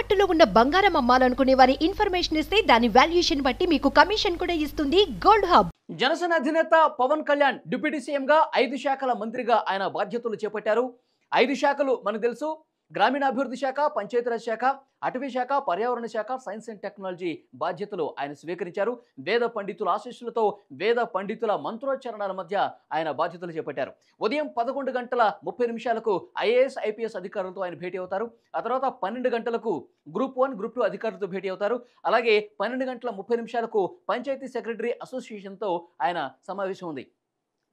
తాకట్టులో ఉన్న బంగారం అమ్మాలనుకునే వారి ఇన్ఫర్మేషన్ ఇస్తే దాని వాల్యుయేషన్ బట్టి మీకు కమిషన్ కూడా ఇస్తుంది గోల్డ్ హబ్. జనసేన అధినేత పవన్ కళ్యాణ్ డిప్యూటీ సీఎంగా ఐదు శాఖల మంత్రిగా ఆయన బాధ్యతలు చేపట్టారు. ఐదు శాఖలు మనకు తెలుసు. గ్రామీణాభివృద్ధి శాఖ పంచాయతీరాజ్ శాఖ అటవీ శాఖ పర్యావరణ శాఖ సైన్స్ అండ్ టెక్నాలజీ బాధ్యతలు ఆయన స్వీకరించారు. వేద పండితుల ఆశీస్సులతో వేద పండితుల మంత్రోచ్చారణల మధ్య ఆయన బాధ్యతలు చేపట్టారు. ఉదయం పదకొండు గంటల ముప్పై నిమిషాలకు ఐఏఎస్ ఐపీఎస్ అధికారులతో ఆయన భేటీ అవుతారు. ఆ తర్వాత పన్నెండు గంటలకు గ్రూప్ వన్ గ్రూప్ టూ అధికారులతో భేటీ అవుతారు. అలాగే పన్నెండు గంటల ముప్పై నిమిషాలకు పంచాయతీ సెక్రటరీ అసోసియేషన్తో ఆయన సమావేశం ఉంది.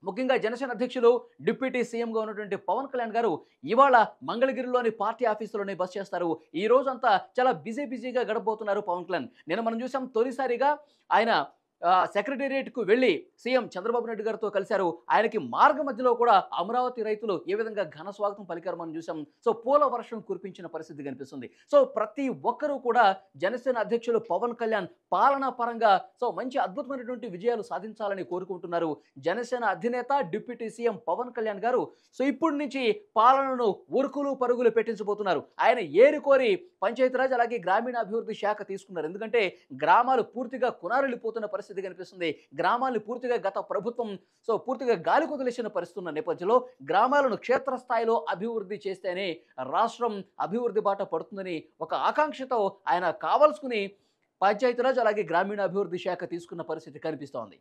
ముఖ్యంగా జనసేన అధ్యక్షులు డిప్యూటీ సీఎంగా ఉన్నటువంటి పవన్ కళ్యాణ్ గారు ఇవాళ మంగళగిరిలోని పార్టీ ఆఫీసులోనే బస్ చేస్తారు. ఈ రోజంతా చాలా బిజీ బిజీగా గడపబోతున్నారు పవన్ కళ్యాణ్. నిన్న మనం చూసాం తొలిసారిగా ఆయన సెక్రటేరియట్కు వెళ్ళి సీఎం చంద్రబాబు నాయుడు గారితో కలిశారు. ఆయనకి మార్గ మధ్యలో కూడా అమరావతి రైతులు ఏ విధంగా ఘన స్వాగతం పలికారు మనం చూసాం సో పూల వర్షం కురిపించిన పరిస్థితి కనిపిస్తుంది. సో ప్రతి ఒక్కరూ కూడా జనసేన అధ్యక్షులు పవన్ కళ్యాణ్ పాలనా పరంగా సో మంచి అద్భుతమైనటువంటి విజయాలు సాధించాలని కోరుకుంటున్నారు. జనసేన అధినేత డిప్యూటీ సీఎం పవన్ కళ్యాణ్ గారు సో ఇప్పటి నుంచి పాలనను ఉరుకులు పరుగులు పెట్టించబోతున్నారు. ఆయన ఏరుకోరి పంచాయతీరాజ్ అలాగే గ్రామీణాభివృద్ధి శాఖ తీసుకున్నారు. ఎందుకంటే గ్రామాలు పూర్తిగా కునారిల్లిపోతున్న పరిస్థితి కనిపిస్తుంది. గ్రామాలను పూర్తిగా గత ప్రభుత్వం సో పూర్తిగా గాలి కుదిలేసిన పరిస్థితి ఉన్న నేపథ్యంలో గ్రామాలను క్షేత్రస్థాయిలో అభివృద్ధి చేస్తేనే రాష్ట్రం అభివృద్ధి బాట పడుతుందని ఒక ఆకాంక్షతో ఆయన కావాల్సుకుని పంచాయతీరాజ్ అలాగే గ్రామీణాభివృద్ధి శాఖ తీసుకున్న పరిస్థితి కనిపిస్తోంది.